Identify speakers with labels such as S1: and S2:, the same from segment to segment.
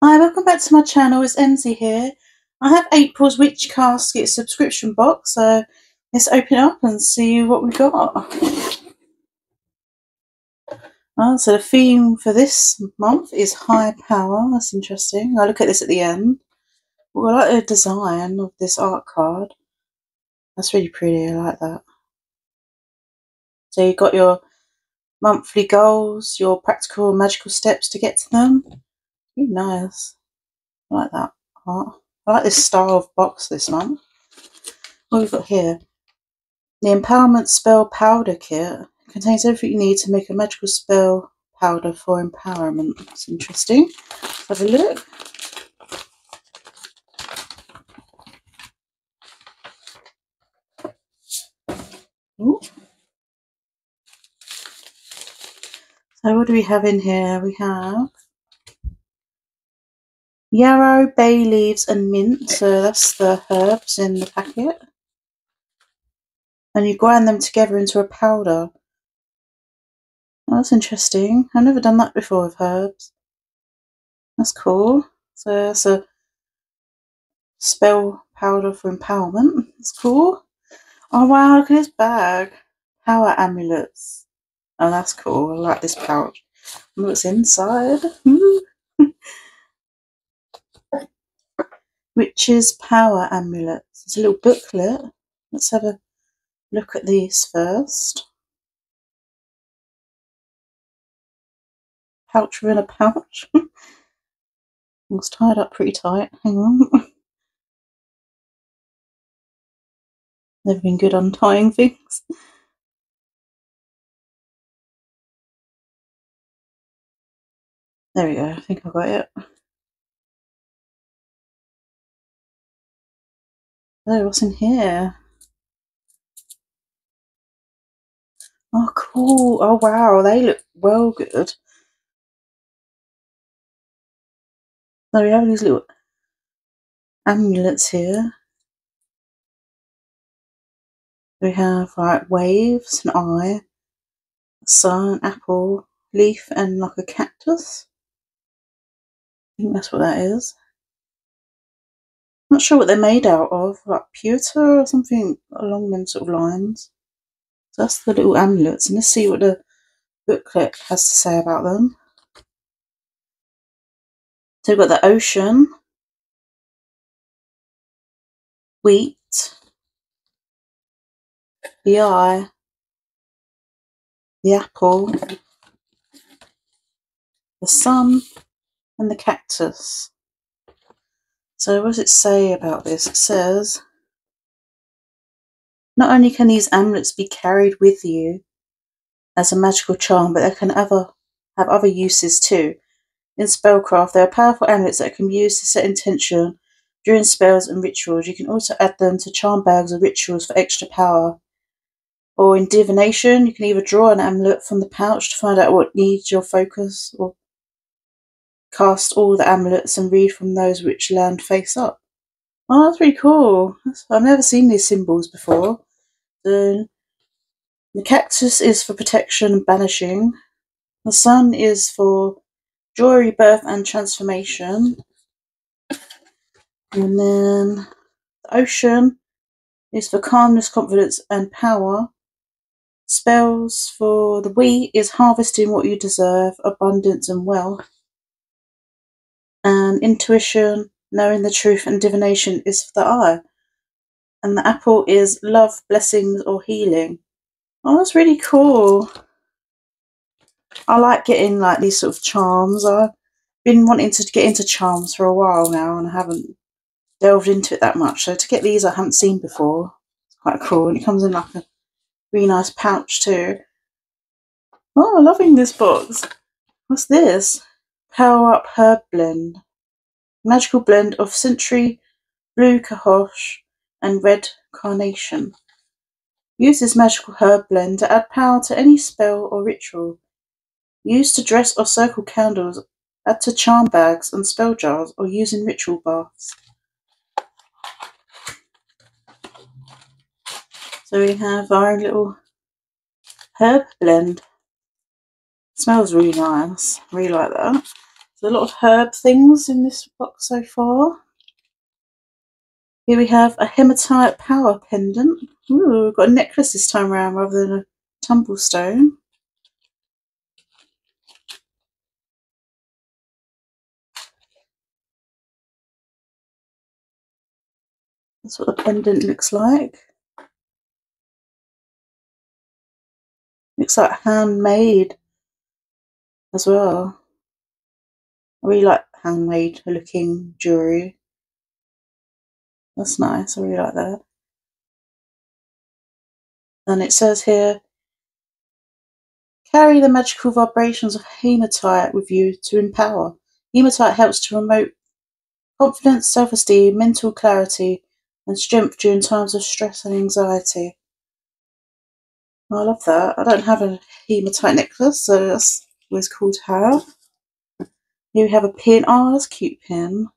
S1: Hi, welcome back to my channel. It's Emzie here. I have April's Witch Casket subscription box, so let's open up and see what we've got. Oh, so the theme for this month is high power. That's interesting. I'll look at this at the end. Well, I like the design of this art card. That's really pretty. I like that. So you've got your monthly goals, your practical magical steps to get to them. Nice. I like that art. I like this style of box this month. What we've got here. The Empowerment Spell Powder Kit contains everything you need to make a magical spell powder for empowerment. That's interesting. Let's have a look. Ooh. So what do we have in here? We have yarrow, bay leaves and mint. So that's the herbs in the packet. And you grind them together into a powder. Oh, that's interesting. I've never done that before with herbs. That's cool. So that's a spell powder for empowerment. That's cool. Oh wow, look at this bag. Power amulets. Oh, that's cool. I like this pouch. what's inside. Hmm. Witch's Power Amulets. It's a little booklet. Let's have a look at these first. Pouch within a pouch. it's tied up pretty tight. Hang on. Never been good untying things. There we go, I think I got it. Oh, what's in here? Oh, cool. Oh, wow, they look well good. So we have these little amulets here. We have like waves, an eye, a sun, apple, leaf, and like a cactus. I think that's what that is. Not sure what they're made out of, like pewter or something along them sort of lines. So that's the little amulets, and let's see what the booklet has to say about them. So we've got the ocean, wheat, the eye, the apple, the sun, and the cactus. So what does it say about this? It says, not only can these amulets be carried with you as a magical charm, but they can ever have other uses too. In spellcraft, there are powerful amulets that can be used to set intention during spells and rituals. You can also add them to charm bags or rituals for extra power. Or in divination, you can either draw an amulet from the pouch to find out what needs your focus, or cast all the amulets and read from those which land face up. Oh, that's pretty cool. I've never seen these symbols before. The, the cactus is for protection and banishing. The sun is for joy, rebirth, and transformation. And then the ocean is for calmness, confidence, and power. Spells for the we is harvesting what you deserve, abundance, and wealth and intuition, knowing the truth, and divination is for the eye. And the apple is love, blessings, or healing. Oh, that's really cool. I like getting like these sort of charms. I've been wanting to get into charms for a while now and I haven't delved into it that much. So to get these I haven't seen before. It's quite cool. And it comes in like a really nice pouch too. Oh, loving this box. What's this? Power Up Herb Blend. Magical blend of centaury, blue cohosh, and red carnation. Use this magical herb blend to add power to any spell or ritual. Use to dress or circle candles, add to charm bags and spell jars, or use in ritual baths. So we have our little herb blend. Smells really nice. Really like that. So a lot of herb things in this box so far. Here we have a hematite power pendant. Ooh, we've got a necklace this time around rather than a tumblestone. That's what the pendant looks like. Looks like handmade as well. I really like handmade looking jewellery. That's nice, I really like that. And it says here, carry the magical vibrations of hematite with you to empower. Hematite helps to promote confidence, self-esteem, mental clarity, and strength during times of stress and anxiety. I love that. I don't have a hematite necklace, so that's always cool to have. Here we have a pin. Oh, that's cute pin.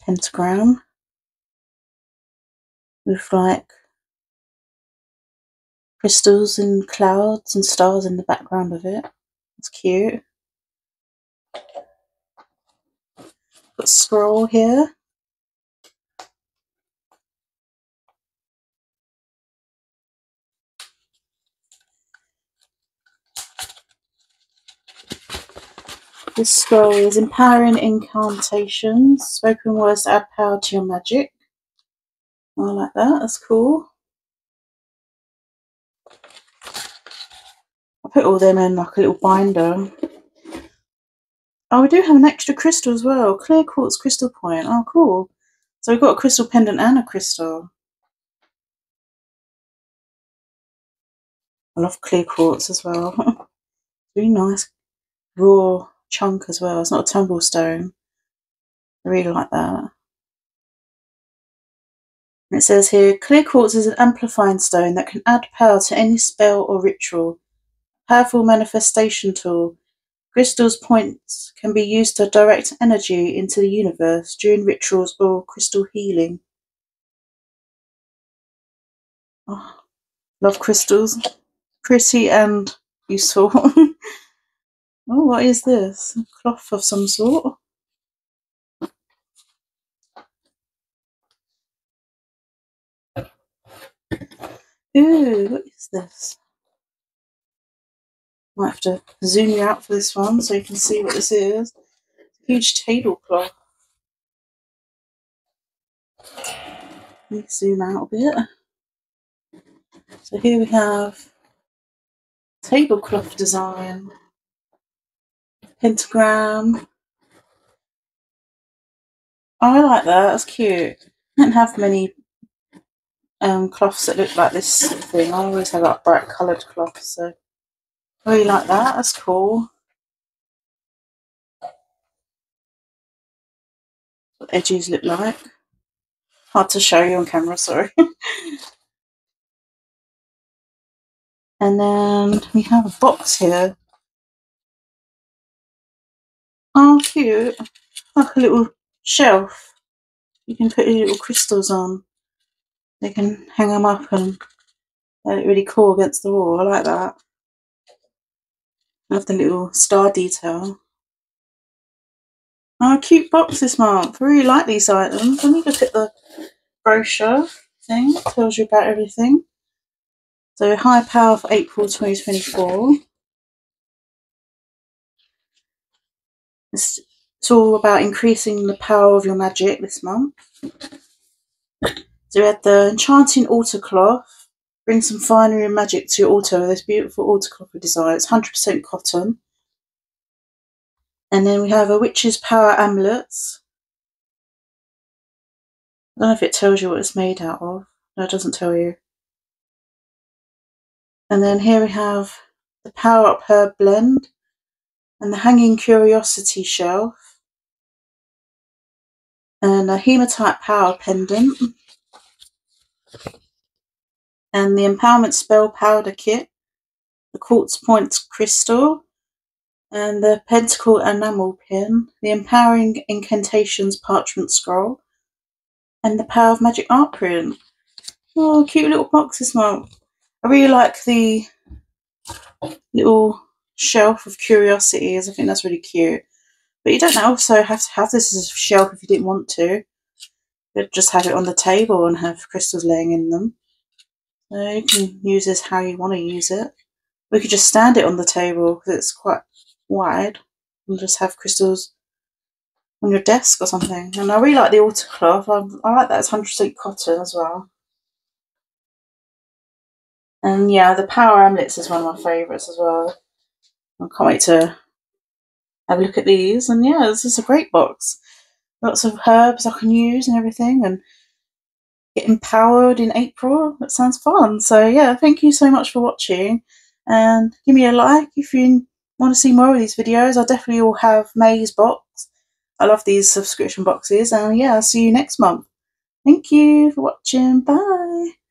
S1: Pentagram. With like crystals and clouds and stars in the background of it. It's cute. Got scroll here. This scroll is empowering incantations, spoken words add power to your magic. I like that, that's cool. I put all them in like a little binder. Oh, we do have an extra crystal as well. Clear quartz crystal point. Oh, cool. So we've got a crystal pendant and a crystal. I love clear quartz as well. really nice raw chunk as well. It's not a tumble stone. I really like that. It says here, clear quartz is an amplifying stone that can add power to any spell or ritual. Powerful manifestation tool. Crystals points can be used to direct energy into the universe during rituals or crystal healing. Oh, love crystals. Pretty and useful. Oh, what is this? A cloth of some sort? Ooh, what is this? Might have to zoom you out for this one so you can see what this is. Huge tablecloth. Let me zoom out a bit. So here we have tablecloth design pentagram. Oh, I like that. That's cute. I don't have many um, cloths that look like this thing. I always have like bright coloured cloths, so I really like that. That's cool. What edges look like. Hard to show you on camera, sorry. and then we have a box here Oh, cute. Like a little shelf. You can put your little crystals on. They can hang them up and they look really cool against the wall. I like that. Love the little star detail. Oh, cute box this month. I really like these items. Let me look at the brochure thing. It tells you about everything. So, high power for April 2024. It's, it's all about increasing the power of your magic this month. So we had the Enchanting Altar Cloth. Bring some finery and magic to your altar with this beautiful altar cloth design. It's 100% cotton. And then we have a Witch's Power Amulets. I don't know if it tells you what it's made out of. No, it doesn't tell you. And then here we have the Power Up Herb Blend and the Hanging Curiosity Shelf, and a Hematite Power Pendant, and the Empowerment Spell Powder Kit, the Quartz Points Crystal, and the Pentacle Enamel Pin, the Empowering Incantations Parchment Scroll, and the Power of Magic Art Print. Oh, cute little box this month. I really like the little shelf of curiosities. I think that's really cute. But you don't also have to have this as a shelf if you didn't want to. You just have it on the table and have crystals laying in them. So you can use this how you want to use it. We could just stand it on the table because it's quite wide and just have crystals on your desk or something. And I really like the altar. I, I like that it's 100% cotton as well. And yeah, the power amulets is one of my favourites as well. I can't wait to have a look at these. And yeah, this is a great box. Lots of herbs I can use and everything. And get empowered in April. That sounds fun. So yeah, thank you so much for watching. And give me a like if you want to see more of these videos. I definitely will have May's box. I love these subscription boxes. And yeah, I'll see you next month. Thank you for watching. Bye.